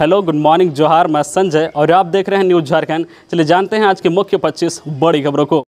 Hello good morning जोहार मैं संजय और आप देख रहे हैं न्यूज़ झारखंड चलिए जानते हैं आज के मुख्य 25 बड़ी खबरों को।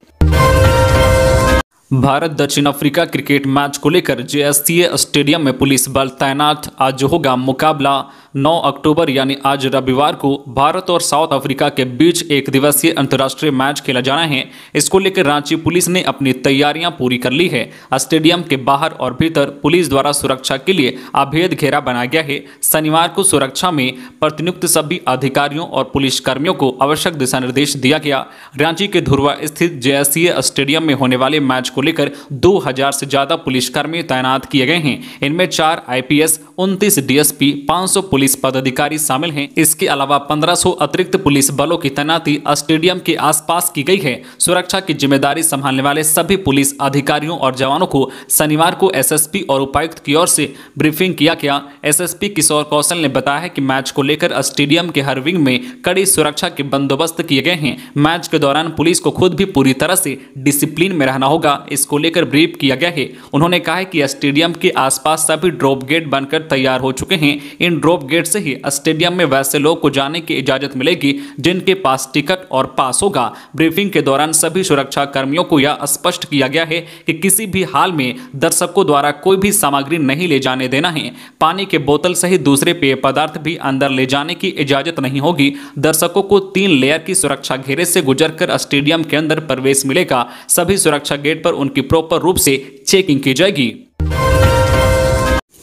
भारत दक्षिण अफ्रीका क्रिकेट मैच को लेकर जेएससीए स्टेडियम में पुलिस बल तैनात। आज होगा मुकाबला। 9 अक्टूबर यानी आज रविवार को भारत और साउथ अफ्रीका के बीच एक दिवसीय अंतर्राष्ट्रीय मैच खेला जाना है। इसको लेकर रांची पुलिस ने अपनी तैयारियाँ पूरी कर ली है। स्टेडियम के बाहर और भीतर पुलिस द्वारा सुरक्षा के लिए अभेद घेरा बनाया गया है। शनिवार को सुरक्षा में प्रतिनियुक्त सभी अधिकारियों और पुलिस कर्मियों को आवश्यक दिशा निर्देश दिया गया। रांची के धुरवा स्थित जेएससीए स्टेडियम में होने वाले मैच को लेकर 2000 से ज़्यादा पुलिसकर्मी तैनात किए गए हैं। इनमें चार आई आईपीएस, 29 डीएसपी, 500 पुलिस पदाधिकारी शामिल हैं। इसके अलावा 1500 अतिरिक्त पुलिस बलों की तैनाती स्टेडियम के आसपास की गई है। सुरक्षा की ज़िम्मेदारी संभालने वाले सभी पुलिस अधिकारियों और जवानों को शनिवार को एसएसपी और उपायुक्त की ओर से ब्रीफिंग किया गया। एसएसपी किशोर कौशल ने बताया है कि मैच को लेकर स्टेडियम के हर विंग में कड़ी सुरक्षा के बंदोबस्त किए गए हैं। मैच के दौरान पुलिस को खुद भी पूरी तरह से डिसिप्लिन में रहना होगा। इसको लेकर ब्रीफ किया गया है। उन्होंने कहा है कि स्टेडियम के आसपास सभी ड्रॉप गेट बनकर तैयार हो चुके हैं। इन ड्रॉप गेट से ही स्टेडियम में वैसे लोग को जाने की इजाज़त मिलेगी, जिनके पास टिकट और पास होगा। ब्रीफिंग के दौरान सभी सुरक्षा कर्मियों को यह स्पष्ट किया गया है कि किसी भी हाल में दर्शकों द्वारा कोई भी सामग्री नहीं ले जाने देना है। पानी के बोतल सहित दूसरे पेय पदार्थ भी अंदर ले जाने की इजाज़त नहीं होगी। दर्शकों को तीन लेयर की सुरक्षा घेरे से गुजरकर स्टेडियम के अंदर प्रवेश मिलेगा। सभी सुरक्षा गेट पर उनकी प्रॉपर रूप से चेकिंग की जाएगी।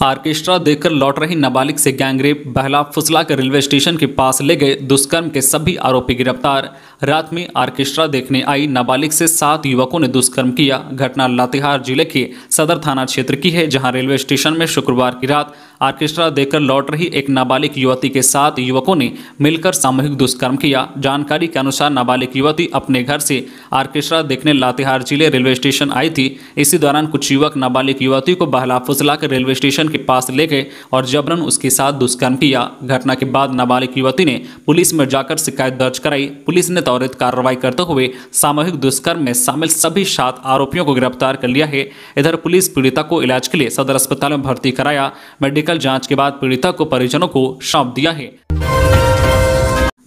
आर्केस्ट्रा देखकर लौट रही नाबालिग से गैंगरेप, बहला फुसला के रेलवे स्टेशन के पास ले गए दुष्कर्म के सभी आरोपी गिरफ़्तार। रात में आर्केस्ट्रा देखने आई नाबालिग से सात युवकों ने दुष्कर्म किया। घटना लातेहार ज़िले के सदर थाना क्षेत्र की है, जहाँ रेलवे स्टेशन में शुक्रवार की रात आर्केस्ट्रा देकर लौट रही एक नाबालिग युवती के साथ युवकों ने मिलकर सामूहिक दुष्कर्म किया। जानकारी के अनुसार नाबालिग युवती अपने घर से आर्केस्ट्रा देखने लातेहार ज़िले रेलवे स्टेशन आई थी। इसी दौरान कुछ युवक नाबालिग युवती को बहला फुसला रेलवे स्टेशन के पास ले गए और जबरन उसके साथ दुष्कर्म किया। घटना के बाद नाबालिग युवती ने पुलिस में जाकर शिकायत दर्ज कराई। पुलिस ने त्वरित कार्रवाई करते हुए सामूहिक दुष्कर्म में शामिल सभी सात आरोपियों को गिरफ़्तार कर लिया है। इधर पुलिस पीड़िता को इलाज के लिए सदर अस्पताल में भर्ती कराया। मेडिकल जाँच के बाद पीड़िता को परिजनों को सौंप दिया है।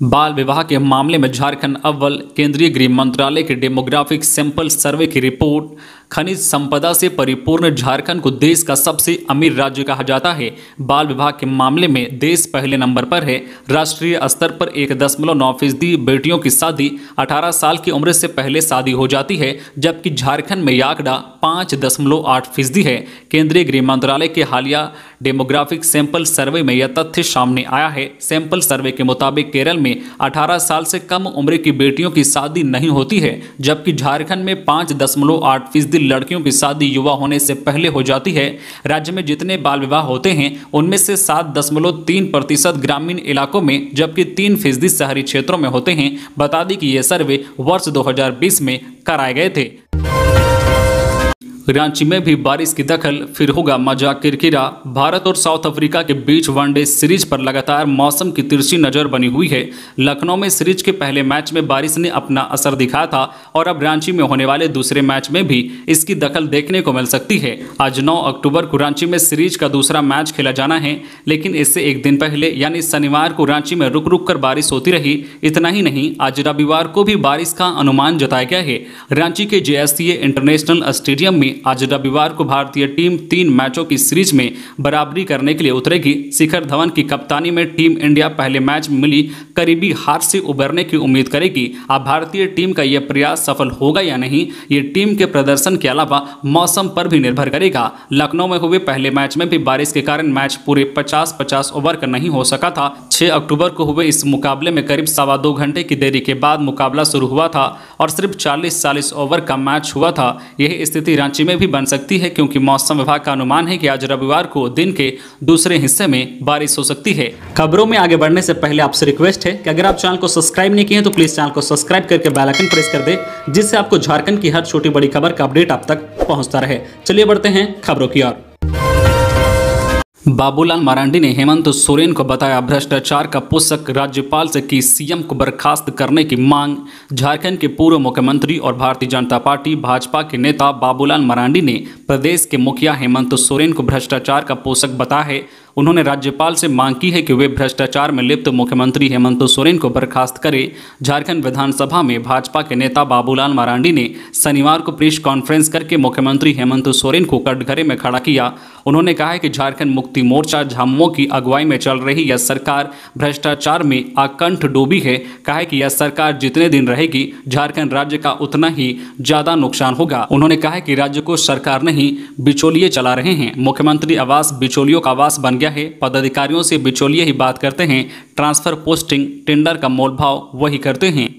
बाल विवाह के मामले में झारखंड अव्वल केंद्रीय गृह मंत्रालय के डेमोग्राफिक सैंपल सर्वे की रिपोर्ट खनिज संपदा से परिपूर्ण झारखंड को देश का सबसे अमीर राज्य कहा जाता है। बाल विवाह के मामले में देश पहले नंबर पर है। राष्ट्रीय स्तर पर एक दशमलव नौ फ़ीसदी बेटियों की शादी 18 साल की उम्र से पहले शादी हो जाती है, जबकि झारखंड में यह आंकड़ा पाँच दशमलव आठ फ़ीसदी है। केंद्रीय गृह मंत्रालय के हालिया डेमोग्राफिक सैंपल सर्वे में यह तथ्य सामने आया है। सैंपल सर्वे के मुताबिक केरल में 18 साल से कम उम्र की बेटियों की शादी नहीं होती है, जबकि झारखंड में पाँच दशमलव आठ फ़ीसदी लड़कियों की शादी युवा होने से पहले हो जाती है, राज्य में जितने बाल विवाह होते हैं, उनमें से सात दशमलव तीन प्रतिशत ग्रामीण इलाकों में, जबकि तीन फ़ीसदी शहरी क्षेत्रों में होते हैं, बता दें कि यह सर्वे वर्ष 2020 में कराए गए थे। रांची में भी बारिश की दखल, फिर होगा मज़ा किरकिरा। भारत और साउथ अफ्रीका के बीच वनडे सीरीज़ पर लगातार मौसम की तिरछी नज़र बनी हुई है। लखनऊ में सीरीज़ के पहले मैच में बारिश ने अपना असर दिखाया था और अब रांची में होने वाले दूसरे मैच में भी इसकी दखल देखने को मिल सकती है। आज नौ अक्टूबर को रांची में सीरीज़ का दूसरा मैच खेला जाना है, लेकिन इससे एक दिन पहले, यानी शनिवार को रांची में रुक रुक कर बारिश होती रही। इतना ही नहीं, आज रविवार को भी बारिश का अनुमान जताया गया है। रांची के जे इंटरनेशनल स्टेडियम में आज रविवार को भारतीय टीम तीन मैचों की सीरीज़ में बराबरी करने के लिए उतरेगी। शिखर धवन की कप्तानी में टीम इंडिया पहले मैच में मिली करीबी हार से उबरने की उम्मीद करेगी। अब भारतीय टीम का यह प्रयास सफल होगा या नहीं, ये टीम के प्रदर्शन के अलावा मौसम पर भी निर्भर करेगा। लखनऊ में हुए पहले मैच में भी बारिश के कारण मैच पूरे पचास पचास ओवर का नहीं हो सका था। छह अक्टूबर को हुए इस मुकाबले में करीब सवा दो घंटे की देरी के बाद मुकाबला शुरू हुआ था और सिर्फ़ चालीस चालीस ओवर का मैच हुआ था। यही स्थिति रांची में भी बन सकती है क्योंकि मौसम विभाग का अनुमान है कि आज रविवार को दिन के दूसरे हिस्से में बारिश हो सकती है। खबरों में आगे बढ़ने से पहले आपसे रिक्वेस्ट है कि अगर आप चैनल को सब्सक्राइब नहीं किए तो प्लीज़ चैनल को सब्सक्राइब करके बेल आइकन प्रेस कर दे, जिससे आपको झारखंड की हर छोटी बड़ी खबर का अपडेट आप तक पहुँचता रहे। चलिए बढ़ते हैं खबरों की ओर। बाबूलाल मरांडी ने हेमंत सोरेन को बताया, भ्रष्टाचार का पोषक राज्यपाल से की सीएम को बर्खास्त करने की मांग। झारखंड के पूर्व मुख्यमंत्री और भारतीय जनता पार्टी भाजपा के नेता बाबूलाल मरांडी ने प्रदेश के मुखिया हेमंत सोरेन को भ्रष्टाचार का पोषक बताया है। उन्होंने राज्यपाल से मांग की है कि वे भ्रष्टाचार में लिप्त मुख्यमंत्री हेमंत सोरेन को बर्खास्त करे। झारखंड विधानसभा में भाजपा के नेता बाबूलाल मरांडी ने शनिवार को प्रेस कॉन्फ्रेंस करके मुख्यमंत्री हेमंत सोरेन को कटघरे में खड़ा किया। उन्होंने कहा है कि झारखंड मुक्ति मोर्चा झामुमो की अगुवाई में चल रही यह सरकार भ्रष्टाचार में आकंठ डूबी है। कहा है कि यह सरकार जितने दिन रहेगी, झारखंड राज्य का उतना ही ज़्यादा नुकसान होगा। उन्होंने कहा है कि राज्य को सरकार नहीं, बिचौलिए चला रहे हैं। मुख्यमंत्री आवास, बिचौलियों का आवास बन गया है। पदाधिकारियों से बिचौलिए ही बात करते हैं। ट्रांसफ़र पोस्टिंग, टेंडर का मोल भाव वही करते हैं।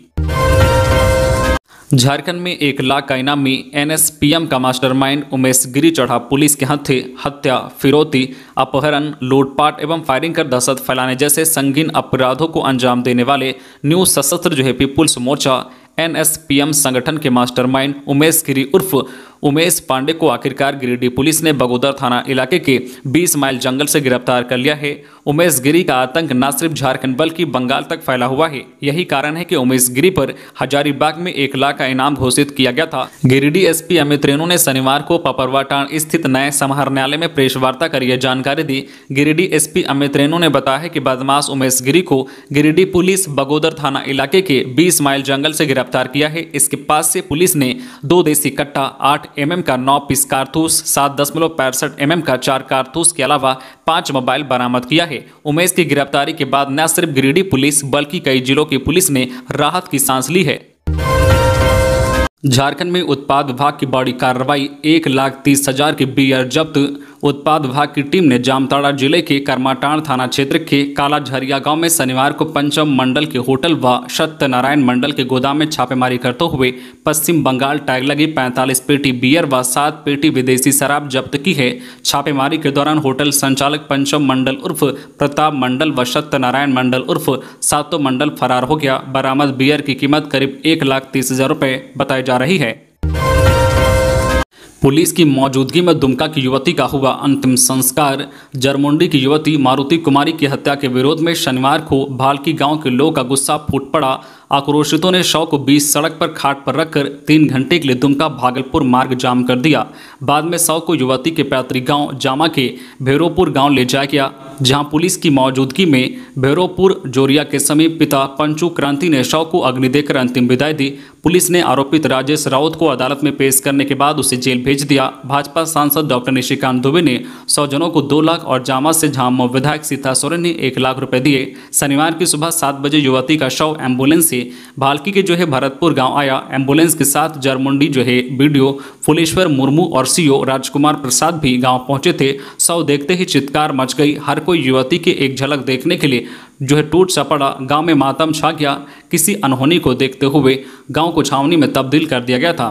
झारखंड में एक लाख का इनामी एनएसपीएम का मास्टरमाइंड उमेश गिरी चढ़ा पुलिस के हत्थे हत्या, फिरौती, अपहरण, लूटपाट एवं फायरिंग कर दहशत फैलाने जैसे संगीन अपराधों को अंजाम देने वाले न्यू सशस्त्र जो है पीपुल्स मोर्चा, एनएसपीएम संगठन के मास्टरमाइंड उमेश गिरी उर्फ़ उमेश पांडे को आखिरकार गिरिडीह पुलिस ने बगोदर थाना इलाके के 20 माइल जंगल से गिरफ़्तार कर लिया है। उमेश गिरी का आतंक न सिर्फ़ झारखंड बल्कि बंगाल तक फैला हुआ है। यही कारण है कि उमेश गिरी पर हजारीबाग में एक लाख का इनाम घोषित किया गया था। गिरिडीह एसपी अमित रेणु ने शनिवार को पपरवाटाण स्थित नए समाहरणालय में प्रेस वार्ता कर यह जानकारी दी। गिरिडीह एसपी अमित रेणु ने बताया है कि बदमाश उमेश गिरी को गिरिडीह पुलिस बगोदर थाना इलाके के बीस माइल जंगल से गिरफ़्तार किया है। इसके पास से पुलिस ने दो देसी कट्टा, आठ एम का नौ पीस कारतूस, सात दशमलव पैंसठ एम का चार कारतूस के अलावा पाँच मोबाइल बरामद किया है। उमेश की गिरफ्तारी के बाद न सिर्फ़ गिरिडीह पुलिस, बल्कि कई जिलों की पुलिस ने राहत की सांस ली है। झारखंड में उत्पाद विभाग की बड़ी कार्रवाई, एक लाख तीस हज़ार की बियर जब्त उत्पाद विभाग की टीम ने जामताड़ा ज़िले के करमाटाण थाना क्षेत्र के काला झरिया गाँव में शनिवार को पंचम मंडल के होटल व सत्यनारायण मंडल के गोदाम में छापेमारी करते हुए पश्चिम बंगाल टैग लगी 45 पेटी बियर व सात पेटी विदेशी शराब जब्त की है। छापेमारी के दौरान होटल संचालक पंचम मंडल उर्फ़ प्रताप मंडल व सत्यनारायण मंडल उर्फ़ सातो मंडल फरार हो गया। बरामद बियर की कीमत करीब एक लाख तीस हज़ार रुपये बताई जा रही है। पुलिस की मौजूदगी में दुमका की युवती का हुआ अंतिम संस्कार। जरमुंडी की युवती मारुति कुमारी की हत्या के विरोध में शनिवार को भालकी गाँव के लोगों का गुस्सा फूट पड़ा। आक्रोशितों ने शव को बीच सड़क पर खाट पर रखकर तीन घंटे के लिए दुमका भागलपुर मार्ग जाम कर दिया। बाद में शव को युवती के पैतृक गाँव जामा के भैरोपुर गाँव ले जाया गया, जहाँ पुलिस की मौजूदगी में भैरोपुर जोरिया के समीप पिता पंचू क्रांति ने शव को अग्नि देकर अंतिम विदाई दी। पुलिस ने आरोपित राजेश राउत को अदालत में पेश करने के बाद उसे जेल भेज दिया। भाजपा सांसद डॉक्टर निशिकांत दुबे ने सौजनों को दो लाख और जामा से झामो विधायक सीता सोरेन ने एक लाख रुपए दिए। शनिवार की सुबह सात बजे युवती का शव एंबुलेंस से भालकी के जो है भरतपुर गाँव आया, एंबुलेंस के साथ जरमुंडी जो है वीडियो फुलेश्वर मुर्मू और सीओ राजकुमार प्रसाद भी गाँव पहुँचे थे। सौ देखते ही चित्कार मच गई। हर कोई युवती की एक झलक देखने के लिए जो है टूट सा पड़ा। गाँव में मातम छा गया। किसी अनहोनी को देखते हुए गाँव को छावनी में तब्दील कर दिया गया था।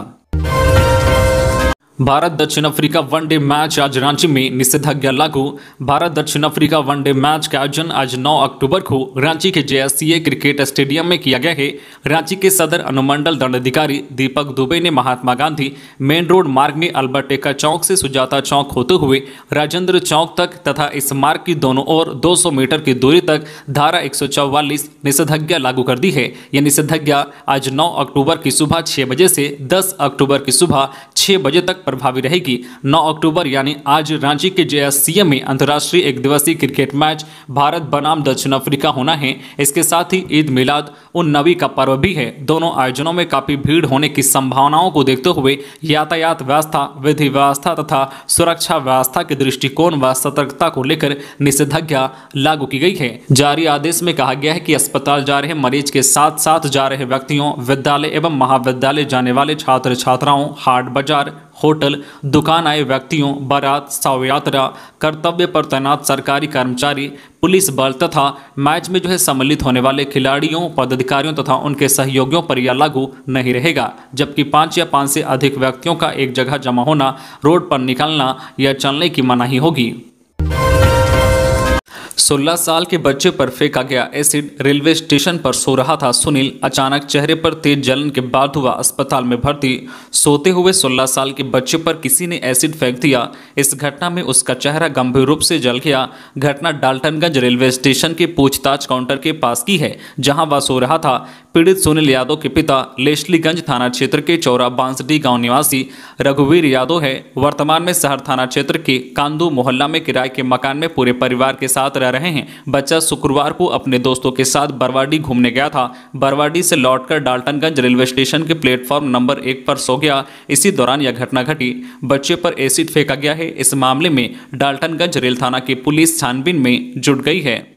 भारत दक्षिण अफ्रीका वनडे मैच आज रांची में निषेधाज्ञा लागू। भारत दक्षिण अफ्रीका वनडे मैच का आयोजन आज 9 अक्टूबर को रांची के जेएससीए क्रिकेट स्टेडियम में किया गया है। रांची के सदर अनुमंडल दंडाधिकारी दीपक दुबे ने महात्मा गांधी, मेन रोड मार्ग में अल्बर्टेका चौक से सुजाता चौक होते हुए राजेंद्र चौक तक तथा इस मार्ग की दोनों ओर 200 मीटर की दूरी तक धारा एक निषेधाज्ञा लागू कर दी है। यह निषेधाज्ञा आज नौ अक्टूबर की सुबह छह बजे से दस अक्टूबर की सुबह छह बजे तक प्रभावी रहेगी। 9 अक्टूबर, यानी आज रांची के जेएससीएम में अंतर्राष्ट्रीय एक दिवसीय क्रिकेट मैच भारत बनाम दक्षिण अफ्रीका होना है। इसके साथ ही ईद मिलाद उन नबी का पर्व भी है। दोनों आयोजनों में काफ़ी भीड़ होने की संभावनाओं को देखते हुए यातायात व्यवस्था, विधि व्यवस्था तथा सुरक्षा व्यवस्था के दृष्टिकोण व सतर्कता को लेकर निषेधाज्ञा लागू की गई है। जारी आदेश में कहा गया है कि अस्पताल जा रहे मरीज़ के साथ साथ जा रहे व्यक्तियों, विद्यालय एवं महाविद्यालय जाने वाले छात्र छात्राओं हाट बाज़ार होटल, दुकान आए व्यक्तियों, बारात शव यात्रा कर्तव्य पर तैनात सरकारी कर्मचारी, पुलिस बल तथा मैच में जो है सम्मिलित होने वाले खिलाड़ियों, पदाधिकारियों तथा उनके सहयोगियों पर यह लागू नहीं रहेगा। जबकि पाँच या पाँच से अधिक व्यक्तियों का एक जगह जमा होना, रोड पर निकलना या चलने की मनाही होगी। 16 साल के बच्चे पर फेंका गया एसिड। रेलवे स्टेशन पर सो रहा था सुनील। अचानक चेहरे पर तेज जलन के बाद हुआ अस्पताल में भर्ती। सोते हुए 16 साल के बच्चे पर किसी ने एसिड फेंक दिया। इस घटना में उसका चेहरा गंभीर रूप से जल गया। घटना डाल्टनगंज रेलवे स्टेशन के पूछताछ काउंटर के पास की है, जहाँ वह सो रहा था। पीड़ित सुनील यादव के पिता लेशलीगंज थाना क्षेत्र के चौरा बांसडी गाँव निवासी रघुवीर यादव है। वर्तमान में शहर थाना क्षेत्र के कांदू मोहल्ला में किराए के मकान में पूरे परिवार के साथ रह रहे हैं। बच्चा शुक्रवार को अपने दोस्तों के साथ बरवाडी घूमने गया था। बरवाडी से लौटकर डाल्टनगंज रेलवे स्टेशन के प्लेटफॉर्म नंबर एक पर सो गया। इसी दौरान यह घटना घटी। बच्चे पर एसिड फेंका गया है। इस मामले में डाल्टनगंज रेल थाना की पुलिस छानबीन में जुट गई है।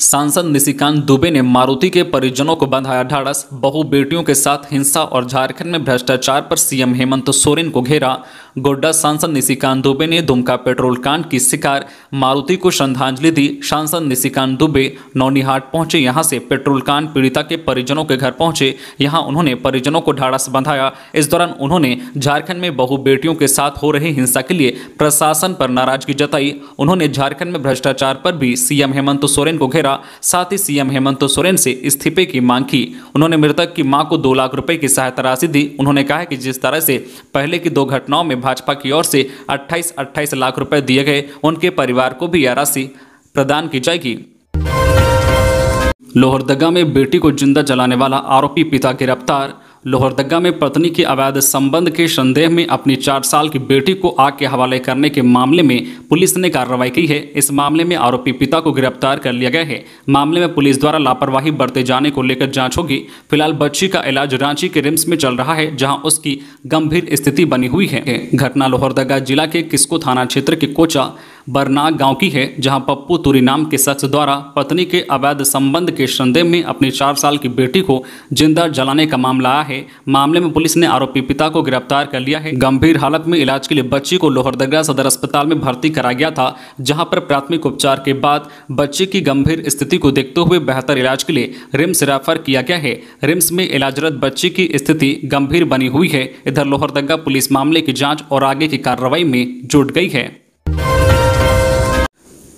सांसद निशिकांत दुबे ने मारुति के परिजनों को बंधाया ढाड़स बहु बेटियों के साथ हिंसा और झारखंड में भ्रष्टाचार पर सीएम हेमंत सोरेन को घेरा। गोड्डा सांसद निशिकांत दुबे ने दुमका पेट्रोल कांड की शिकार मारुति को श्रद्धांजलि दी। सांसद निशिकांत दुबे नौनिहाट पहुँचे, यहाँ से पेट्रोल कांड पीड़िता के परिजनों के घर पहुँचे। यहाँ उन्होंने परिजनों को ढाढ़स बंधाया। इस दौरान उन्होंने झारखंड में बहु बेटियों के साथ हो रही हिंसा के लिए प्रशासन पर नाराज़गी जताई। उन्होंने झारखंड में भ्रष्टाचार पर भी सीएम हेमंत सोरेन को घेरा, साथ ही सीएम हेमंत सोरेन से इस्तीफे की मांग की। उन्होंने मृतक की माँ को दो लाख रुपए की सहायता राशि दी। उन्होंने कहा कि जिस तरह से पहले की दो घटनाओं में भाजपा की ओर से 28 28 लाख रुपए दिए गए। उनके परिवार को भी यह राशि प्रदान की जाएगी। लोहरदगा में बेटी को ज़िंदा जलाने वाला आरोपी पिता गिरफ़्तार। लोहरदगा में पत्नी के अवैध संबंध के संदेह में अपनी चार साल की बेटी को आग के हवाले करने के मामले में पुलिस ने कार्रवाई की है। इस मामले में आरोपी पिता को गिरफ़्तार कर लिया गया है। मामले में पुलिस द्वारा लापरवाही बरते जाने को लेकर जाँच होगी। फ़िलहाल बच्ची का इलाज रांची के रिम्स में चल रहा है, जहाँ उसकी गंभीर स्थिति बनी हुई है। घटना लोहरदगा जिला के किस्को थाना क्षेत्र के कोचा बरनाग गाँव की है, जहाँ पप्पू तुरी नाम के शख्स द्वारा पत्नी के अवैध संबंध के संदेह में अपनी चार साल की बेटी को ज़िंदा जलाने का मामला आया है। मामले में पुलिस ने आरोपी पिता को गिरफ़्तार कर लिया है। गंभीर हालत में इलाज के लिए बच्ची को लोहरदगा सदर अस्पताल में भर्ती कराया गया था, जहाँ पर प्राथमिक उपचार के बाद बच्चे की गंभीर स्थिति को देखते हुए बेहतर इलाज के लिए रिम्स रेफर किया गया है। रिम्स में इलाजरत बच्ची की स्थिति गंभीर बनी हुई है। इधर लोहरदगा पुलिस मामले की जाँच और आगे की कार्रवाई में जुट गई है।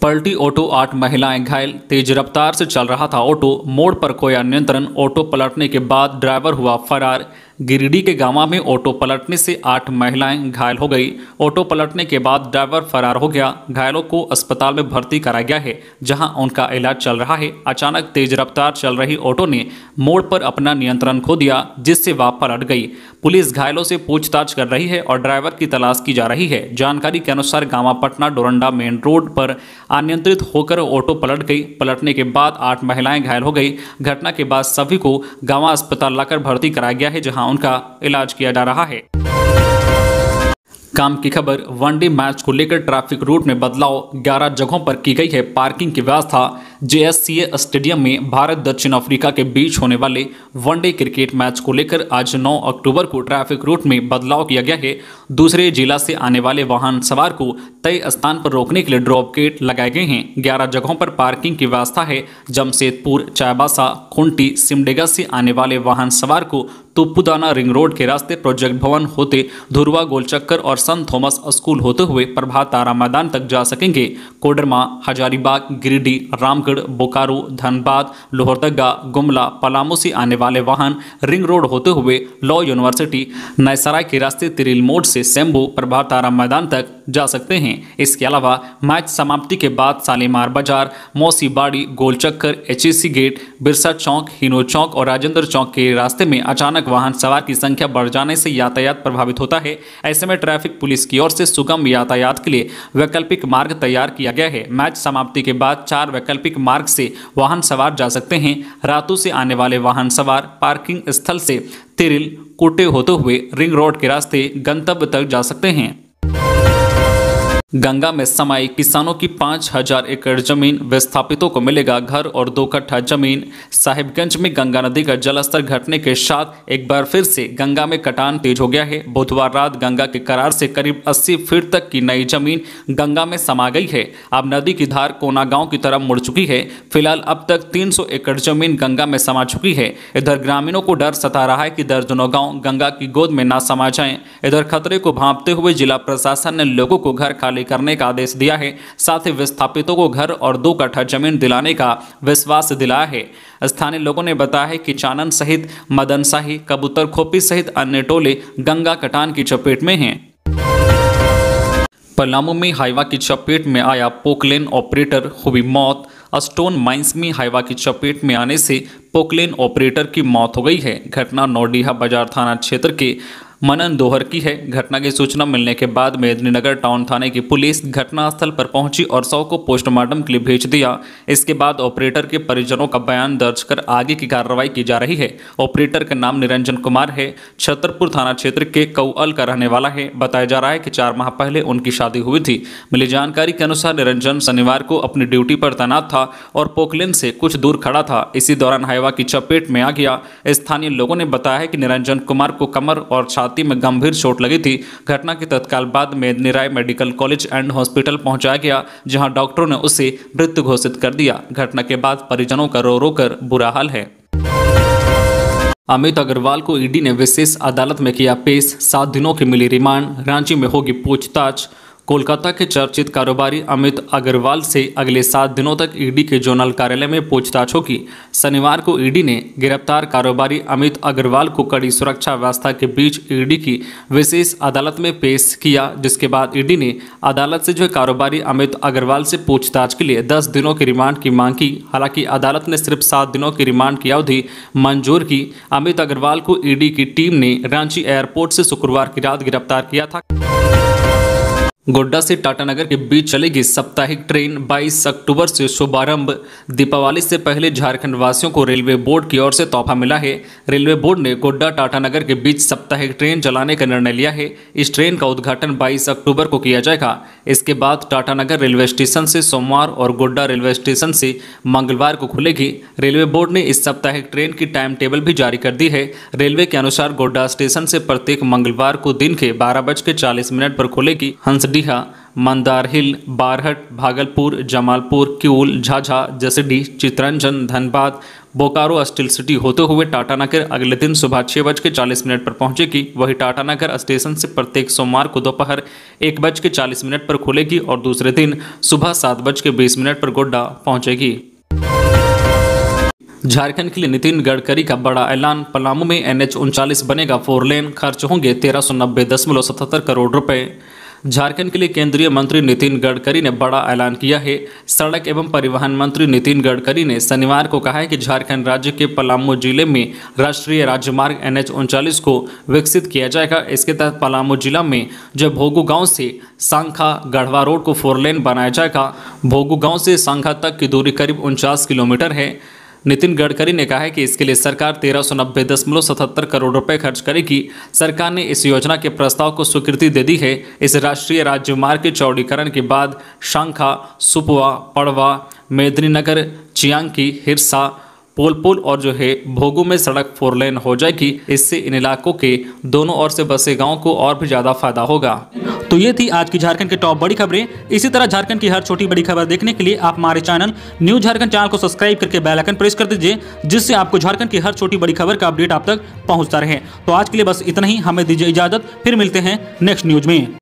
पलटी ऑटो आठ महिलाएँ घायल। तेज रफ्तार से चल रहा था ऑटो। मोड़ पर खोया नियंत्रण। ऑटो पलटने के बाद ड्राइवर हुआ फरार। गिरिडीह के गांवा में ऑटो पलटने से आठ महिलाएँ घायल हो गई। ऑटो पलटने के बाद ड्राइवर फरार हो गया। घायलों को अस्पताल में भर्ती कराया गया है, जहाँ उनका इलाज चल रहा है। अचानक तेज रफ्तार चल रही ऑटो ने मोड़ पर अपना नियंत्रण खो दिया, जिससे वह पलट गई। पुलिस घायलों से पूछताछ कर रही है और ड्राइवर की तलाश की जा रही है। जानकारी के अनुसार गांवा पटना डोरंडा मेन रोड पर अनियंत्रित होकर ऑटो पलट गई। पलटने के बाद आठ महिलाएँ घायल हो गई। घटना के बाद सभी को गांवा अस्पताल लाकर भर्ती कराया गया है, जहाँ उनका इलाज किया जा रहा है। काम की खबर, वनडे मैच को लेकर ट्रैफ़िक रूट में बदलाव 11 जगहों पर की गई है पार्किंग की व्यवस्था। जेएससीए स्टेडियम में भारत दक्षिण अफ्रीका के बीच होने वाले वनडे क्रिकेट मैच को लेकर आज 9 अक्टूबर को ट्रैफ़िक रूट में बदलाव किया गया है। दूसरे जिला से आने वाले वाहन सवार को तय स्थान पर रोकने के लिए ड्रॉप गेट लगाए गए हैं। ग्यारह जगहों पर पार्किंग की व्यवस्था है। जमशेदपुर, चायबासा, खुंटी, सिमडेगा से आने वाले वाहन सवार को तुपुदाना रिंग रोड के रास्ते प्रोजेक्ट भवन होते धुरवा गोलचक्कर और संत थॉमस स्कूल होते हुए प्रभात तारा मैदान तक जा सकेंगे। कोडरमा, हजारीबाग, गिरिडीह, रामगढ़ बोकारो, धनबाद लोहरदगा गुमला, पलामू से आने वाले वाहन रिंग रोड होते हुए लॉ यूनिवर्सिटी नयसराय के रास्ते तिरिल मोड़ से सेम्बू प्रभात तारा मैदान तक जा सकते हैं। इसके अलावा मैच समाप्ति के बाद सालीमार बाज़ार मौसी बाड़ी गोलचक्कर एचएससी गेट, बिरसा चौक, हिनो चौक और राजेंद्र चौक के रास्ते में अचानक वाहन सवार की संख्या बढ़ जाने से यातायात प्रभावित होता है। ऐसे में ट्रैफ़िक पुलिस की ओर से सुगम यातायात के लिए वैकल्पिक मार्ग तैयार किया गया है। मैच समाप्ति के बाद चार वैकल्पिक मार्ग से वाहन सवार जा सकते हैं। रातों से आने वाले वाहन सवार पार्किंग स्थल से तिरिल कोटे होते हुए रिंग रोड के रास्ते गंतव्य तक जा सकते हैं। गंगा में समाई किसानों की पाँच हज़ार एकड़ ज़मीन विस्थापितों को मिलेगा घर और दो कट्ठा ज़मीन। साहिबगंज में गंगा नदी का जलस्तर घटने के साथ एक बार फिर से गंगा में कटान तेज हो गया है। बुधवार रात गंगा के करार से करीब 80 फीट तक की नई ज़मीन गंगा में समा गई है। अब नदी की धार कोना गाँव की तरफ़ मुड़ चुकी है। फ़िलहाल अब तक 300 एकड़ ज़मीन गंगा में समा चुकी है। इधर ग्रामीणों को डर सता रहा है कि दर्जनों गाँव गंगा की गोद में न समा जाए। इधर खतरे को भांपते हुए जिला प्रशासन ने लोगों को घर खाली खाली करने का आदेश दिया है। साथ ही विस्थापितों को घर और दो कट्ठा ज़मीन दिलाने का विश्वास दिलाया है। स्थानीय लोगों ने बताया है कि चानन सहित मदन शाही कबूतर खोपी सहित अन्य टोले गंगा कटान की चपेट में हैं। पलामू में हाईवा की चपेट में आया पोकलेन ऑपरेटर, हुई मौत। स्टोन माइंस में हाइवा की चपेट में आने से पोकलेन ऑपरेटर की मौत हो गई है। घटना नौडीहा बाज़ार थाना क्षेत्र के मनन दोहर की है। घटना की सूचना मिलने के बाद मेदिनीनगर टाउन थाने की पुलिस घटनास्थल पर पहुँची और शव को पोस्टमार्टम के लिए भेज दिया। इसके बाद ऑपरेटर के परिजनों का बयान दर्ज कर आगे की कार्रवाई की जा रही है। ऑपरेटर का नाम निरंजन कुमार है। छतरपुर थाना क्षेत्र के कौअल का रहने वाला है। बताया जा रहा है कि चार माह पहले उनकी शादी हुई थी। मिली जानकारी के अनुसार निरंजन शनिवार को अपनी ड्यूटी पर तैनात था और पोकलेन से कुछ दूर खड़ा था। इसी दौरान हाइवा की चपेट में आ गया। स्थानीय लोगों ने बताया कि निरंजन कुमार को कमर और छाती छाती में गंभीर चोट लगी थी। घटना के तत्काल बाद में निराय मेडिकल कॉलेज एंड हॉस्पिटल पहुँचाया गया, जहाँ डॉक्टरों ने उसे मृत घोषित कर दिया। घटना के बाद परिजनों का रो रो कर बुरा हाल है। अमित अग्रवाल को ईडी ने विशेष अदालत में किया पेश। सात दिनों की मिली रिमांड। रांची में होगी पूछताछ। कोलकाता के चर्चित कारोबारी अमित अग्रवाल से अगले सात दिनों तक ईडी के जोनल कार्यालय में पूछताछ होगी। शनिवार को ईडी ने गिरफ़्तार कारोबारी अमित अग्रवाल को कड़ी सुरक्षा व्यवस्था के बीच ईडी की विशेष अदालत में पेश किया, जिसके बाद ईडी ने अदालत से जो कारोबारी अमित अग्रवाल से पूछताछ के लिए दस दिनों की रिमांड की मांग की। हालाँकि अदालत ने सिर्फ़ सात दिनों की रिमांड की अवधि मंजूर की। अमित अग्रवाल को ईडी की टीम ने रांची एयरपोर्ट से शुक्रवार की रात गिरफ़्तार किया था। गोड्डा से टाटानगर के बीच चलेगी साप्ताहिक ट्रेन 22 अक्टूबर से शुभारंभ। दीपावली से पहले झारखंड वासियों को रेलवे बोर्ड की ओर से तोहफा मिला है। रेलवे बोर्ड ने गोड्डा टाटानगर के बीच साप्ताहिक ट्रेन चलाने का निर्णय लिया है। इस ट्रेन का उद्घाटन 22 अक्टूबर को किया जाएगा। इसके बाद टाटानगर रेलवे स्टेशन से सोमवार और गोड्डा रेलवे स्टेशन से मंगलवार को खुलेगी। रेलवे बोर्ड ने इस साप्ताहिक ट्रेन की टाइम टेबल भी जारी कर दी है। रेलवे के अनुसार गोड्डा स्टेशन से प्रत्येक मंगलवार को दिन के बारह बज के चालीस मिनट पर खुलेगी। Hansdiha Mandar hill, Barahat, Bhagalpur, Jamalpur, Kiul, Jhajha, Jasidih, Chittaranjan, Dhanbad, Bokaro steel city होते हुए टाटानगर अगले दिन सुबह छः बज के चालीस मिनट पर पहुंचेगी। वही टाटानगर स्टेशन से प्रत्येक सोमवार को दोपहर एक बज के चालीस मिनट पर खुलेगी और दूसरे दिन सुबह सात बज के बीस मिनट पर गोड्डा पहुंचेगी। झारखंड के लिए नितिन गडकरी का बड़ा ऐलान। पलामू में एन एच बनेगा फोर लेन। खर्च होंगे तेरह सौ नब्बे दशमलव सतहत्तर करोड़ रुपए। झारखंड के लिए केंद्रीय मंत्री नितिन गडकरी ने बड़ा ऐलान किया है। सड़क एवं परिवहन मंत्री नितिन गडकरी ने शनिवार को कहा है कि झारखंड राज्य के पलामू ज़िले में राष्ट्रीय राजमार्ग एन एच को विकसित किया जाएगा। इसके तहत पलामू जिला में जब भोगू गाँव से सांखा गढ़वा रोड को फोर लेन बनाया जाएगा। भोगू गाँव से सांखा तक की दूरी करीब उनचास किलोमीटर है। नितिन गडकरी ने कहा है कि इसके लिए सरकार तेरह सौ नब्बे दशमलव सतहत्तर करोड़ रुपए खर्च करेगी। सरकार ने इस योजना के प्रस्ताव को स्वीकृति दे दी है। इस राष्ट्रीय राजमार्ग के चौड़ीकरण के बाद शांखा सुपवा पड़वा, मेदिनीनगर, चियांकी, हिरसा, पोलपुल और जो है भोगू में सड़क फोर लेन हो जाएगी। इससे इन इलाकों के दोनों ओर से बसे गाँव को और भी ज़्यादा फ़ायदा होगा। तो ये थी आज की झारखंड की टॉप बड़ी खबरें। इसी तरह झारखंड की हर छोटी बड़ी खबर देखने के लिए आप हमारे चैनल न्यूज़ झारखंड चैनल को सब्सक्राइब करके बेल आइकन प्रेस कर दीजिए, जिससे आपको झारखंड की हर छोटी बड़ी खबर का अपडेट आप तक पहुँचता रहे। तो आज के लिए बस इतना ही। हमें दीजिए इजाज़त। फिर मिलते हैं नेक्स्ट न्यूज़ में।